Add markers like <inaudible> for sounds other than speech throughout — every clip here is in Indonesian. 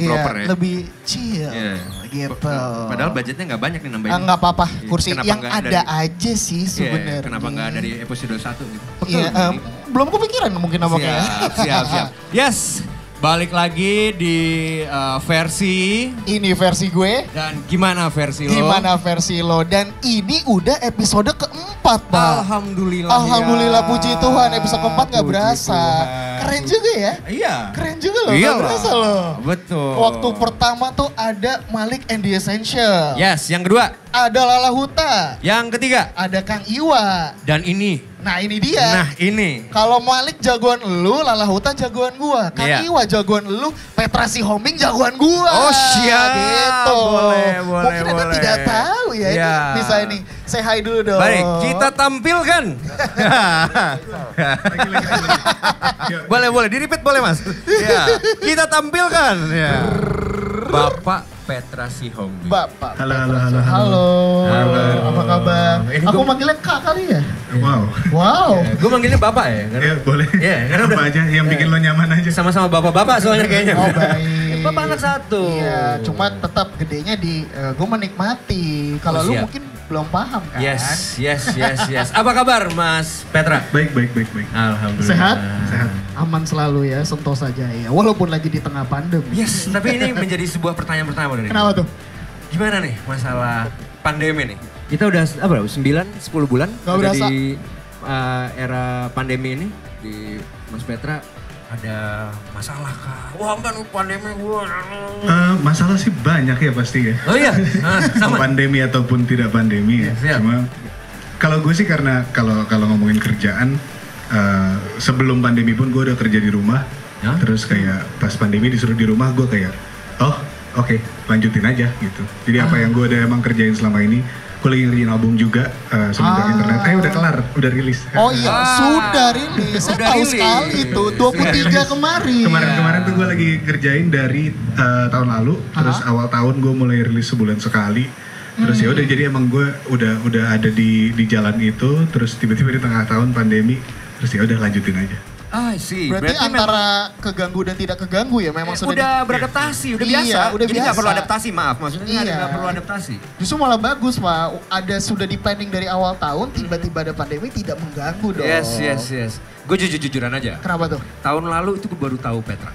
lebih Iya, proper ya. Lebih chill. Iya. Gitu. Padahal budgetnya nggak banyak nih nambahin. Ah, nggak apa-apa, Iya, kursi kenapa yang ada dari- aja sih Iya, sebenarnya. kenapa nggak dari episode 1 gitu? Iya, eh, belum kepikiran mungkin namanya. ya. Siap, siap, siap. <laughs> Yes, balik lagi di uh, versi Ini versi gue, dan gimana versi lo? gimana versi lo? Dan ini udah episode keempat, Pak. Alhamdulillah. Alhamdulillah ya. puji Tuhan episode keempat gak Puji berasa. Tuhan. Keren juga ya. Iya. Keren juga loh, Iya gak lah. berasa loh. Betul. Waktu pertama tuh ada Malik and the Essential. Yes, yang kedua. Ada Lala Huta. Yang ketiga. Ada Kang Iwa. Dan ini. Nah ini dia. Nah ini. Kalau Malik jagoan lu, Lala Huta jagoan gua. Kang Iya. Iwa jagoan lu, Petra Homing jagoan gua. Oh, siap. Gitu. Boleh, boleh, Mungkin Anda boleh. tidak tahu ya. Iya. Ini bisa ini. Say hi dulu dong. Baik, kita tampilkan. <laughs> boleh, boleh. Di repeat boleh, Mas. Ya, kita tampilkan. Ya. Bapak Petra Sihombing. Bapak. Halo, halo, Petra. halo, halo. Halo. Halo. Apa kabar? Ini Aku gua- manggilnya Kak kali ya? Wow. Wow. Gue manggilnya bapak ya? Karena Ya boleh. Iya, karena Apa udah- aja yang bikin lo nyaman aja. sama-sama bapak-bapak soalnya kayaknya. Oh baik. Bapak anak satu. Iya, cuma tetap gedenya di gue menikmati. Kalau Oh, lu mungkin belum paham kan? Yes, yes, yes, yes. Apa kabar Mas Petra? Baik, baik, baik, baik. Alhamdulillah. Sehat? Sehat. Aman selalu ya, sentosa saja ya. Walaupun lagi di tengah pandemi. Yes, tapi ini menjadi sebuah pertanyaan pertama dari Kenapa tuh? Gimana nih masalah pandemi nih? Kita udah apa? 9 10 bulan Nggak ada berasa. di uh, era pandemi ini di Mas Petra ada masalah kah? Wah nih pandemi gua. Eh, masalah sih banyak ya pasti ya. Oh iya, Mau <laughs> sama. pandemi ataupun tidak pandemi ya. Siap. Cuma kalau gue sih karena kalau kalau ngomongin kerjaan eh, sebelum pandemi pun gue udah kerja di rumah. Ya? Terus kayak pas pandemi disuruh di rumah gue kayak oh oke lanjutin aja gitu. Jadi apa Ah. yang gue udah emang kerjain selama ini gue lagi ngerjain album juga eh, semenjak Ah. internet. Eh udah kelar, udah rilis. Oh iya, Ah, sudah rilis. Saya sudah tahu rilis. sekali itu. 23 kemarin. Kemarin-kemarin tuh gue lagi kerjain dari eh, tahun lalu, terus awal tahun gue mulai rilis sebulan sekali. Terus ya udah jadi emang gue udah udah ada di di jalan itu, terus tiba-tiba di tengah tahun pandemi, terus ya udah lanjutin aja. Ah, sih. Berarti, antara keganggu dan tidak keganggu ya memang sudah di- udah beradaptasi, udah Iya, biasa. udah Jadi nggak perlu adaptasi, maaf. Maksudnya nggak Iya. perlu adaptasi. Justru malah bagus pak, ada sudah di planning dari awal tahun, tiba-tiba ada pandemi tidak mengganggu dong. Yes, yes, yes. Gue jujur-jujuran aja. Kenapa tuh? Tahun lalu itu gue baru tahu Petra.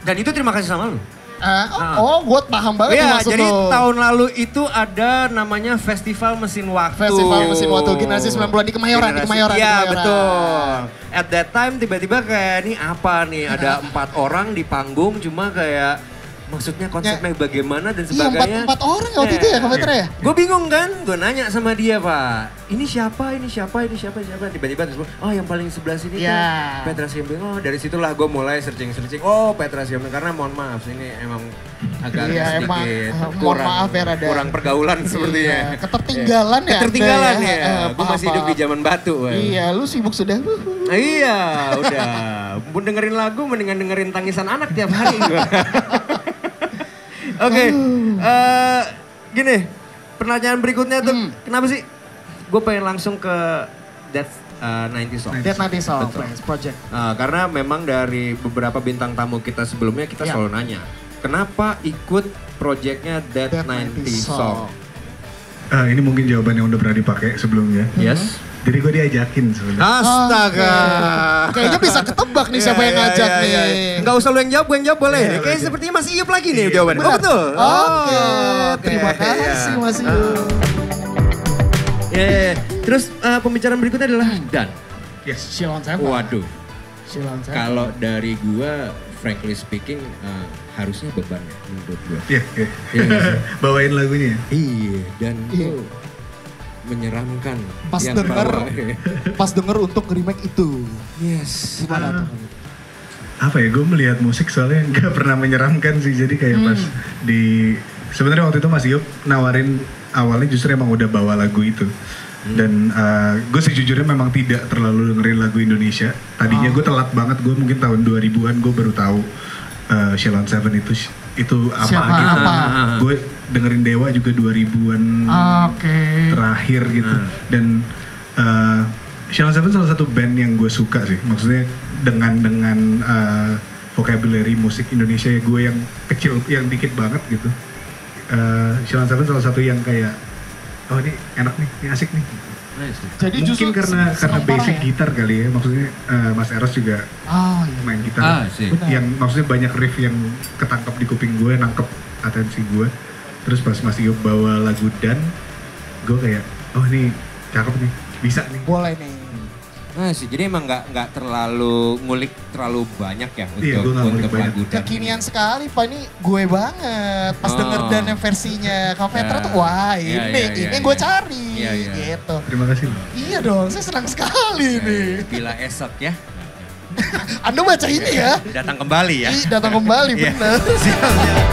Dan itu terima kasih sama lu. Ah, oh, gue paham banget Iya, maksud jadi lo. tahun lalu itu ada namanya Festival Mesin Waktu. Festival Mesin Waktu, generasi 90-an di Kemayoran, di Kemayoran, Iya, betul. At that time tiba-tiba kayak ini apa nih? Ada empat orang di panggung cuma kayak maksudnya konsepnya bagaimana dan Iya, empat, sebagainya. empat orang ya waktu itu ya, Petra ya? Gue bingung kan, gue nanya sama dia pak, ini siapa, ini siapa, ini siapa, siapa, tiba-tiba terus oh yang paling sebelah sini Ya. tuh Petra Sihombing, oh dari situlah gue mulai searching-searching, oh Petra Sihombing, karena mohon maaf ini emang agak Iya, emang, sedikit eh, mohon kurang, maaf ya, rada. kurang pergaulan sepertinya. Iya, ketertinggalan ya Ketertinggalan ya, ya. Eh, gue masih hidup di zaman batu. Iya, lu sibuk sudah. Nah, iya, udah. Dengerin lagu mendingan dengerin tangisan anak tiap hari. <laughs> Oke, eh, gini. Pertanyaan berikutnya tuh, Hmm. kenapa sih? Gue pengen langsung ke Death uh, 90 Song. Dead Nanti Song Betul. Friends Project. Nah, karena memang dari beberapa bintang tamu kita sebelumnya kita Ya. selalu nanya, kenapa ikut projectnya Dead, Dead 90 90 Song? Song. Eh, ini mungkin jawaban yang udah pernah dipakai sebelumnya. Yes. Jadi gue diajakin sebenarnya. Astaga. Oke. Kayaknya bisa ketebak nih siapa yang ngajak nih. Enggak usah lu yang jawab, gue yang jawab boleh. Iya, nih. Kayak boleh. sepertinya masih Iyup lagi nih Iya, jawabannya. Oh betul. Oke, Oh, terima kasih Iya. Mas Yu. Iya, iya, iya. Terus eh, pembicaraan berikutnya adalah Dan. Yes. Shilon Seven. Waduh, Shilon Seven. kalau dari gua frankly speaking eh, harusnya beban ya menurut gua. Iya, iya. Iya nggak <laughs> sih? Bawain lagunya. ya? Iya, dan Iya. Menyeramkan. Pas yang denger, <laughs> pas denger untuk remake itu. Yes. Gimana tuh? apa ya gue melihat musik soalnya <laughs> nggak pernah menyeramkan sih jadi kayak pas di sebenarnya waktu itu Mas Yop nawarin awalnya justru emang udah bawa lagu itu dan gue sejujurnya memang tidak terlalu dengerin lagu Indonesia tadinya gue telat banget gue mungkin tahun 2000-an gue baru tahu uh, Shalon Seven itu itu apa Siapa, gitu apa? gue dengerin Dewa juga 2000-an Oke. terakhir gitu Hmm. dan uh, Shalon Seven salah satu band yang gue suka sih maksudnya dengan dengan uh, vocabulary musik Indonesia ya gue yang kecil yang dikit banget gitu uh, Shalon Seven salah satu yang kayak oh ini enak nih ini asik nih Jadi mungkin justru karena karena basic ya? gitar kali ya maksudnya uh, Mas Eros juga Oh iya. main gitar Ah, sih. Benar. yang maksudnya banyak riff yang ketangkep di kuping gue nangkep atensi gue terus pas Mas Yop bawa lagu dan gue kayak oh ini cakep nih bisa nih Boleh nih. Nah sih, jadi emang nggak nggak terlalu ngulik terlalu banyak ya untuk Iya, untuk banyak. lagu dan Kekinian sekali Pak ini gue banget. Pas Oh. denger dan versinya Kak Petra Ya. tuh wah Iya, ini, iya, ini iya, yang gue iya. cari Iya, iya. gitu. terima kasih Iya dong, saya senang sekali nih. Bila esok ya, <laughs> Anda baca ini ya? datang kembali ya. Ih, datang kembali Iya. bener. <laughs> Siap, siap.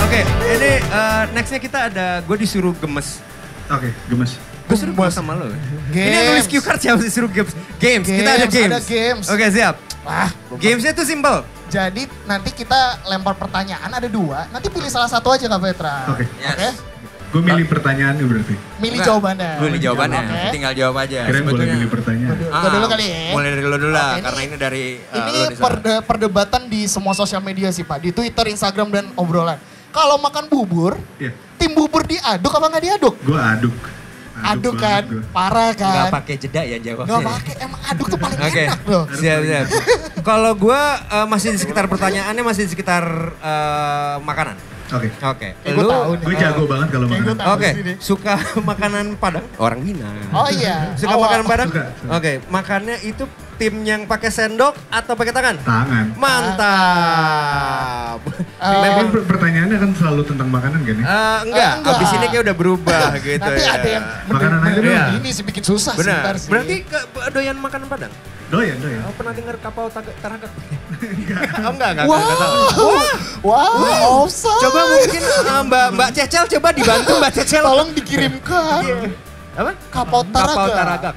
Oke, ini eh, nextnya kita ada, gue disuruh gemes. oke gemes Gue suruh gemes sama lo. Games. Ini yang nulis cue card siapa sih suruh games? Games, kita ada Games, games. ada games. Oke siap. Wah, Gamesnya tuh simple. Jadi nanti kita lempar pertanyaan ada dua. Nanti pilih salah satu aja Kak Petra. Oke. Yes. Oke? Gue milih pertanyaannya berarti. Milih Enggak, jawabannya. Milih jawabannya, Oke. tinggal jawab aja. Boleh Sebetulnya- milih pertanyaan. Gua dulu kali ya. Mulai dari lo dulu lah, Oke, karena ini- ini dari uh, Ini perde- perdebatan di semua sosial media sih Pak. Di Twitter, Instagram, dan obrolan. Kalau makan bubur, Iya. tim bubur diaduk apa nggak diaduk? Gue aduk. Aduk, kan, gua. parah Nggak kan. pakai jeda ya jawabnya. Gak pakai, emang aduk tuh paling Oke, enak loh. siap siap. <laughs> Kalau gue masih di sekitar pertanyaannya masih di sekitar eh, makanan. Oke. Oke. Eh, gua Lu. Gue jago banget kalau Kayak gua makan. tahu Oke, suka <laughs> makanan Padang? Orang Minang. Oh iya. Suka makanan Padang? Oke, makannya itu tim yang pakai sendok atau pakai tangan? Tangan. Mantap. Memang per- pertanyaannya kan selalu tentang makanan kan ya? Eh, enggak, Eh, enggak. abis ini kayak udah berubah <laughs> gitu Nanti ya. ada yang Makanan aja dong. ini sih bikin susah sih Benar. sih. Berarti ke, doyan makanan Padang? Doyan, doyan. Oh, pernah dengar kapau taragat? <laughs> oh, enggak, enggak, enggak, enggak tahu. Wow, wow, offside. Coba mungkin eh, Mbak Mbak Cecel coba dibantu Mbak Cecel. Tolong dikirimkan. Apa? Kapau Taraga. Kapau Taragak.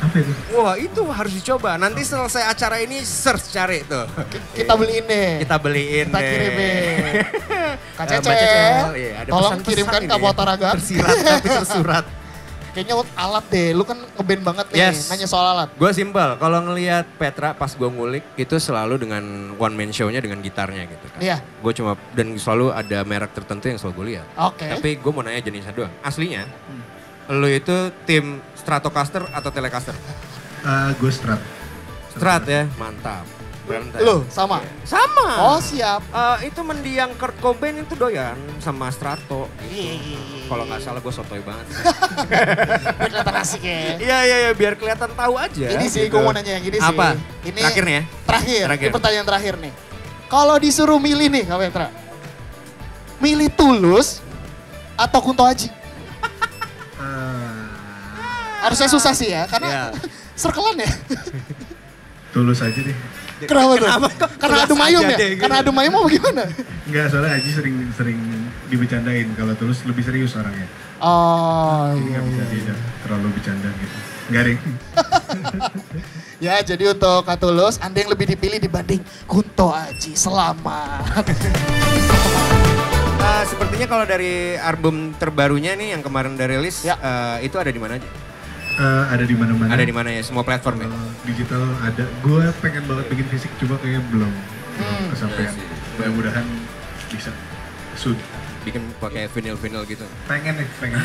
Apa itu? Wah itu harus dicoba. Nanti selesai acara ini search cari tuh. Kita beliin deh. Kita beliin Kita deh. kirimin. <laughs> Kak Eh, Mbak Cecel, iya, ada tolong kirimkan Kapau ya. Taraga. Tersirat <laughs> tapi tersurat. Kayaknya alat deh, lu kan ngeband banget nih, Yes. nanya soal alat. Gue simpel, kalau ngelihat Petra pas gue ngulik itu selalu dengan one man show-nya dengan gitarnya gitu kan. Iya. Gue cuma dan selalu ada merek tertentu yang selalu gue lihat. Oke. Tapi gue mau nanya jenisnya doang. Aslinya, lu itu tim Stratocaster atau Telecaster? gue strat. Strat ya, mantap. Keren, Teh. Lu sama? Sama. Oh siap. Eh, itu mendiang Kurt Cobain itu doyan sama Strato. Iya, iya, iya. Kalau nggak salah gue sotoy banget. Biar <laughs> kelihatan asik ya. Iya iya iya biar kelihatan tahu aja. Ini sih gitu. gue mau nanya yang gini sih. Apa? Ini Terakhir nih ya. Terakhir, Terakhir. ini pertanyaan terakhir nih. Kalau disuruh milih nih Kak Petra. Milih Tulus atau Kunto Aji? Harusnya susah sih ya, karena Iya. <laughs> serkelan ya. <laughs> Tulus aja deh. Kenapa tuh? Kenapa kok Karena adu aja ya? deh, gitu? Karena adu mayung mau gimana? Enggak, soalnya Aji sering sering dibecandain. Kalau Tulus lebih serius orangnya. Oh Jadi iya. nggak bisa tidak terlalu bercanda gitu. Enggak deh. <laughs> Ya jadi untuk Kak Tulus, Anda yang lebih dipilih dibanding Kunto Aji. Selamat. Eh, sepertinya kalau dari album terbarunya nih yang kemarin udah rilis, Ya. eh, itu ada di mana aja? Eh, ada di mana-mana. Ada di mana ya? Semua platform ya? Kalau digital ada. Gue pengen banget bikin fisik, cuma kayaknya belum belum Hmm. kesampaian. Iya. Mudah-mudahan bisa. Sud. Bikin pakai vinyl-vinyl gitu. Pengen nih, pengen.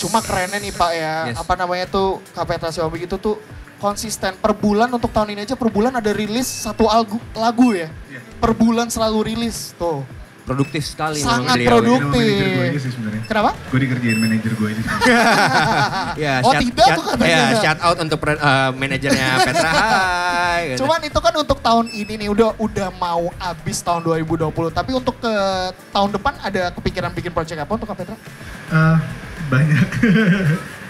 Cuma kerennya nih Pak ya, Yes. apa namanya tuh Kak Petra Sihombing itu tuh konsisten per bulan untuk tahun ini aja per bulan ada rilis satu lagu, lagu ya. Iya. Per bulan selalu rilis tuh. Produktif sekali Sangat beliau produktif. Ini manajer gue aja sih sebenarnya. Kenapa? Gue dikerjain manajer gue aja sih. <laughs> Ya, <laughs> Oh, shout, tidak shout- tuh katanya. Ya, shout out untuk eh, manajernya <laughs> Petra. Hai. gitu. Cuman itu kan untuk tahun ini nih udah udah mau habis tahun 2020. Tapi untuk ke tahun depan ada kepikiran bikin project apa untuk Kak Petra? Eh, banyak.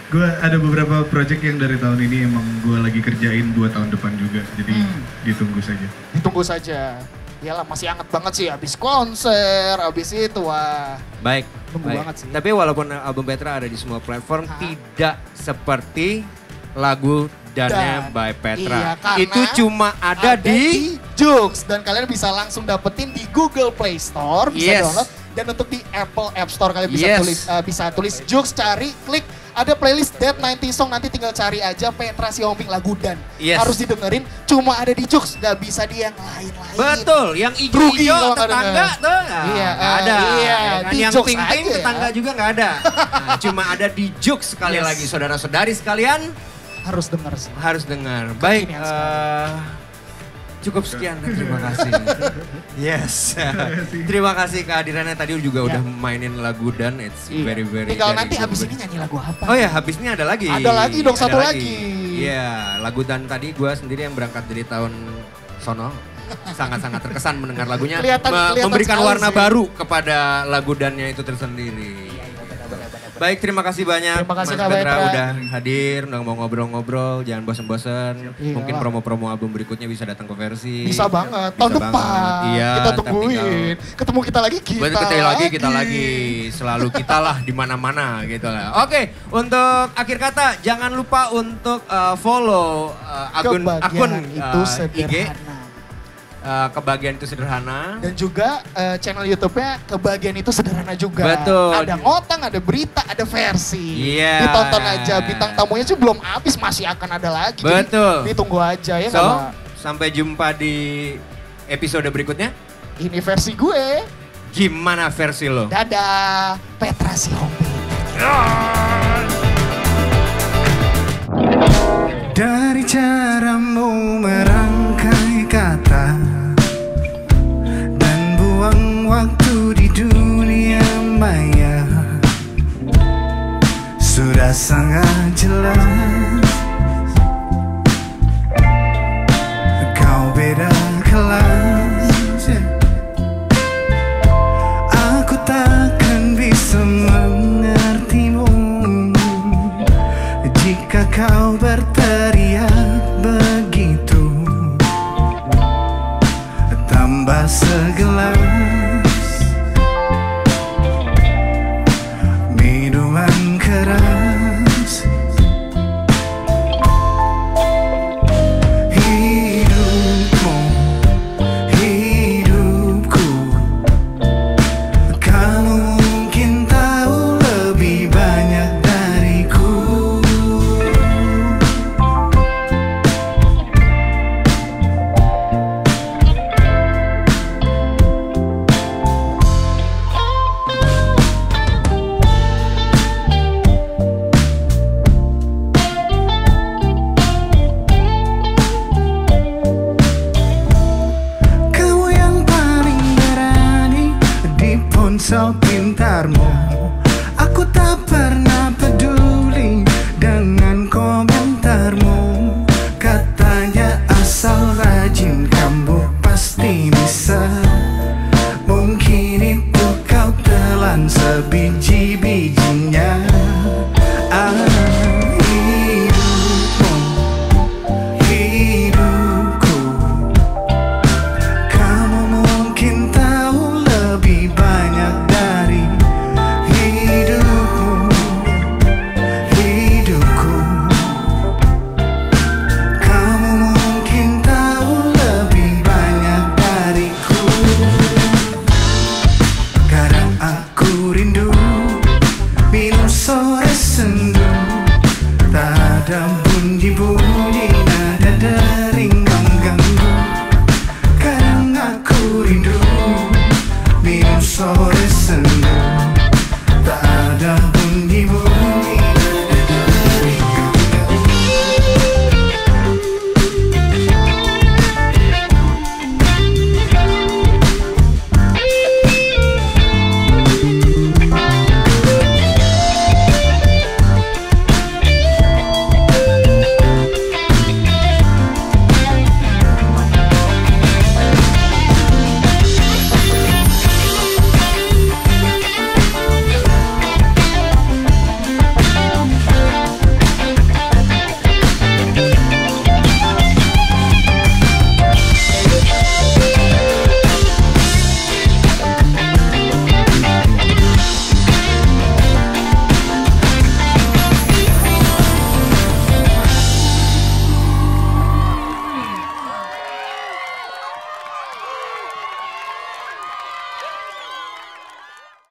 gue ada beberapa project yang dari tahun ini emang gue lagi kerjain buat tahun depan juga. Jadi Hmm. ditunggu saja. Ditunggu saja. Iyalah masih hangat banget sih habis konser, habis itu wah. Baik. Tunggu baik. banget sih. Tapi walaupun album Petra ada di semua platform, Hah? tidak seperti lagu Dan- dannya by Petra. iya, Itu cuma ada, di Joox dan kalian bisa langsung dapetin di Google Play Store bisa Yes. download dan untuk di Apple App Store kalian bisa Yes. tulis eh, bisa tulis Joox cari klik ada playlist Dead 90 Song nanti tinggal cari aja Petra Sihombing lagu dan Yes. harus didengerin cuma ada di Joox nggak bisa di yang lain-lain. Betul, yang hijau-hijau tetangga tuh Iya, eh, ada. iya, kan? di yang ya. tetangga juga nggak ada. <laughs> Nah, cuma ada di Jux sekali Yes. lagi saudara-saudari sekalian Harus denger sih. harus dengar. Baik, eh, cukup sekian dan <laughs> terima kasih. yes, terima kasih kehadirannya tadi juga Ya. udah mainin lagu dan it's Iya. very very. Tinggal very nanti good. abis ini nyanyi lagu apa? Oh ya, habis ini ada lagi. Ada lagi dong, satu lagi. Iya, lagu dan tadi gue sendiri yang berangkat dari tahun sono. Sangat-sangat terkesan mendengar lagunya. Kelihatan- kelihatan memberikan warna sih. baru kepada lagu dannya itu tersendiri. Baik, terima kasih banyak Terima kasih, Mas Kak Petra udah hadir, udah mau ngobrol-ngobrol, jangan bosen-bosen. Iya. Mungkin promo-promo album berikutnya bisa datang ke versi. Bisa banget, Bisa tahun banget. depan. Iya, kita tungguin. tinggal- Ketemu kita lagi, kita Buat kita lagi, kita lagi. Selalu kita lah di mana-mana gitu lah. Oke, untuk akhir kata jangan lupa untuk uh, follow uh, akun Kebahagiaan akun itu uh, IG eh, kebahagiaan itu sederhana. Dan juga eh, channel YouTube-nya kebagian itu sederhana juga. Betul. Ada ngotang, ada berita, ada versi. Iya. Ditonton aja. Bintang tamunya sih belum habis, masih akan ada lagi. Jadi, Betul. ditunggu aja ya So, sampai jumpa di episode berikutnya. Ini versi gue. Gimana versi lo? Dadah, Petra Sihombing. Dari caramu merangkai kata waktu di dunia maya. Sudah sangat jelas Sore sendu Tak ada bunyi bunyi